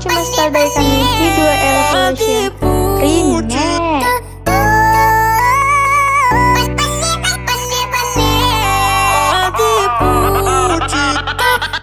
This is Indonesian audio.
Cuma star dari kami di 2 Evolution. Remix